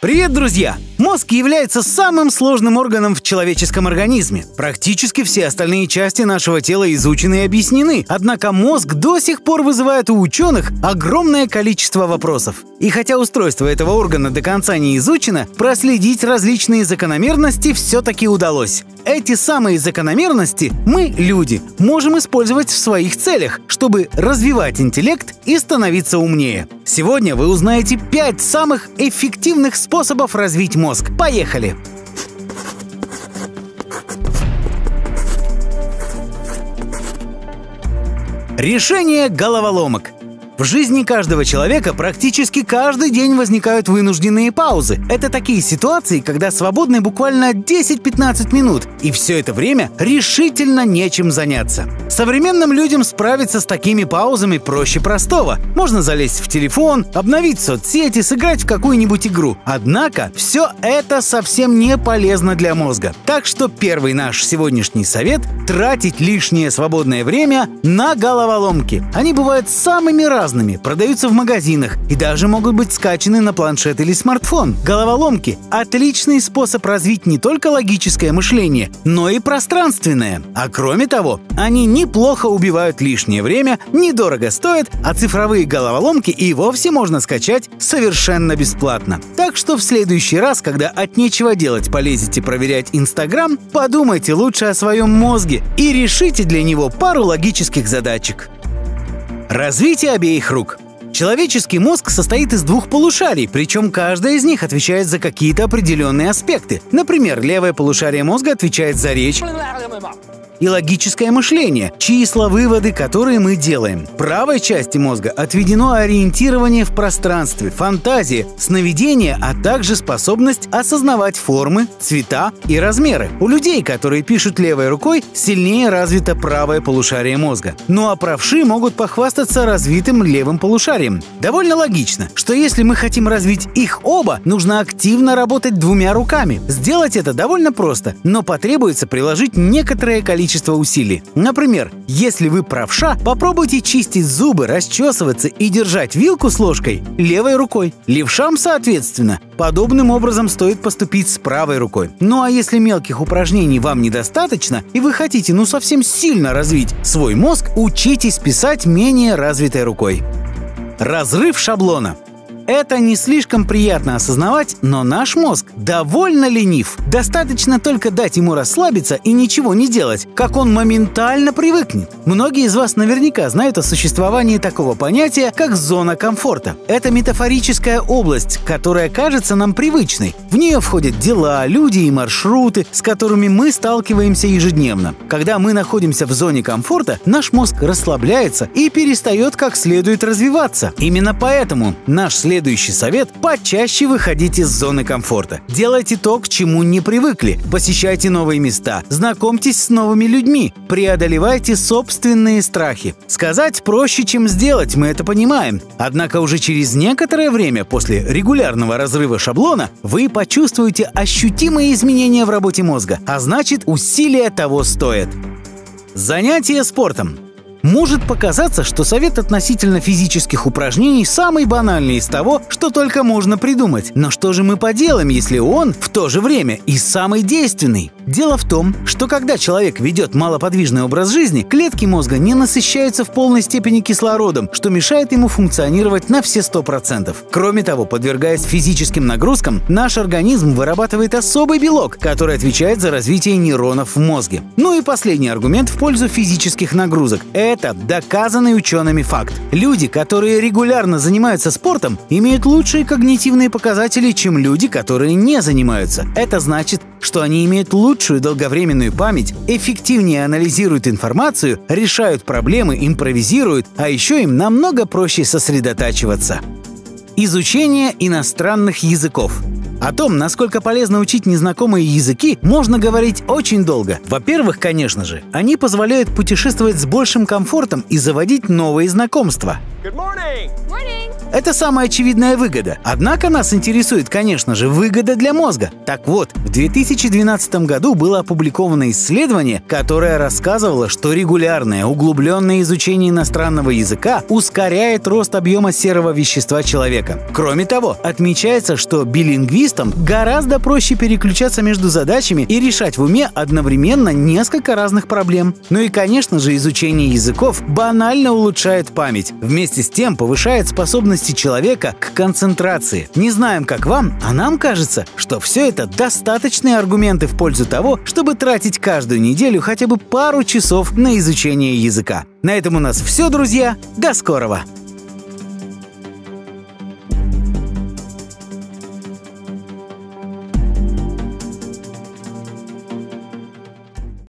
Привет, друзья! Мозг является самым сложным органом в человеческом организме. Практически все остальные части нашего тела изучены и объяснены, однако мозг до сих пор вызывает у ученых огромное количество вопросов. И хотя устройство этого органа до конца не изучено, проследить различные закономерности все-таки удалось. Эти самые закономерности мы, люди, можем использовать в своих целях, чтобы развивать интеллект и становиться умнее. Сегодня вы узнаете 5 самых эффективных способов развить мозг. Поехали! Решение головоломок. В жизни каждого человека практически каждый день возникают вынужденные паузы. Это такие ситуации, когда свободны буквально 10-15 минут, и все это время решительно нечем заняться. Современным людям справиться с такими паузами проще простого. Можно залезть в телефон, обновить соцсети, сыграть в какую-нибудь игру. Однако все это совсем не полезно для мозга. Так что первый наш сегодняшний совет – тратить лишнее свободное время на головоломки. Они бывают самыми разными разными, продаются в магазинах и даже могут быть скачаны на планшет или смартфон. Головоломки – отличный способ развить не только логическое мышление, но и пространственное. А кроме того, они неплохо убивают лишнее время, недорого стоят, а цифровые головоломки и вовсе можно скачать совершенно бесплатно. Так что в следующий раз, когда от нечего делать полезете проверять Инстаграм, подумайте лучше о своем мозге и решите для него пару логических задачек. Развитие обеих рук. Человеческий мозг состоит из двух полушарий, причем каждая из них отвечает за какие-то определенные аспекты. Например, левое полушарие мозга отвечает за речь, и логическое мышление, числа, выводы, которые мы делаем. Правой части мозга отведено ориентирование в пространстве, фантазия, сновидение, а также способность осознавать формы, цвета и размеры. У людей, которые пишут левой рукой, сильнее развито правое полушарие мозга. Ну а правши могут похвастаться развитым левым полушарием. Довольно логично, что если мы хотим развить их оба, нужно активно работать двумя руками. Сделать это довольно просто, но потребуется приложить некоторое количество количество усилий. Например, если вы правша, попробуйте чистить зубы, расчесываться и держать вилку с ложкой левой рукой. Левшам, соответственно, подобным образом стоит поступить с правой рукой. Ну а если мелких упражнений вам недостаточно, и вы хотите ну совсем сильно развить свой мозг, учитесь писать менее развитой рукой. Разрыв шаблона. Это не слишком приятно осознавать, но наш мозг довольно ленив. Достаточно только дать ему расслабиться и ничего не делать, как он моментально привыкнет. Многие из вас наверняка знают о существовании такого понятия, как зона комфорта. Это метафорическая область, которая кажется нам привычной. В нее входят дела, люди и маршруты, с которыми мы сталкиваемся ежедневно. Когда мы находимся в зоне комфорта, наш мозг расслабляется и перестает как следует развиваться. Именно поэтому наш след Следующий совет – почаще выходите из зоны комфорта. Делайте то, к чему не привыкли. Посещайте новые места, знакомьтесь с новыми людьми, преодолевайте собственные страхи. Сказать проще, чем сделать, мы это понимаем. Однако уже через некоторое время после регулярного разрыва шаблона вы почувствуете ощутимые изменения в работе мозга, а значит усилия того стоят. Занятие спортом. Может показаться, что совет относительно физических упражнений самый банальный из того, что только можно придумать. Но что же мы поделаем, если он в то же время и самый действенный? Дело в том, что когда человек ведет малоподвижный образ жизни, клетки мозга не насыщаются в полной степени кислородом, что мешает ему функционировать на все 100%. Кроме того, подвергаясь физическим нагрузкам, наш организм вырабатывает особый белок, который отвечает за развитие нейронов в мозге. Ну и последний аргумент в пользу физических нагрузок – это доказанный учеными факт. Люди, которые регулярно занимаются спортом, имеют лучшие когнитивные показатели, чем люди, которые не занимаются. Это значит, что они имеют лучшую долговременную память, эффективнее анализируют информацию, решают проблемы, импровизируют, а еще им намного проще сосредотачиваться. Изучение иностранных языков – о том, насколько полезно учить незнакомые языки, можно говорить очень долго. Во-первых, конечно же, они позволяют путешествовать с большим комфортом и заводить новые знакомства. Good morning. Morning. Это самая очевидная выгода. Однако нас интересует, конечно же, выгода для мозга. Так вот, в 2012 году было опубликовано исследование, которое рассказывало, что регулярное углубленное изучение иностранного языка ускоряет рост объема серого вещества человека. Кроме того, отмечается, что билингвистам гораздо проще переключаться между задачами и решать в уме одновременно несколько разных проблем. Ну и, конечно же, изучение языков банально улучшает память. Вместе с тем повышает способности человека к концентрации. Не знаем, как вам, а нам кажется, что все это достаточные аргументы в пользу того, чтобы тратить каждую неделю хотя бы пару часов на изучение языка. На этом у нас все, друзья. До скорого!